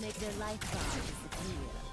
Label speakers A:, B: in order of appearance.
A: make their life bar disappear.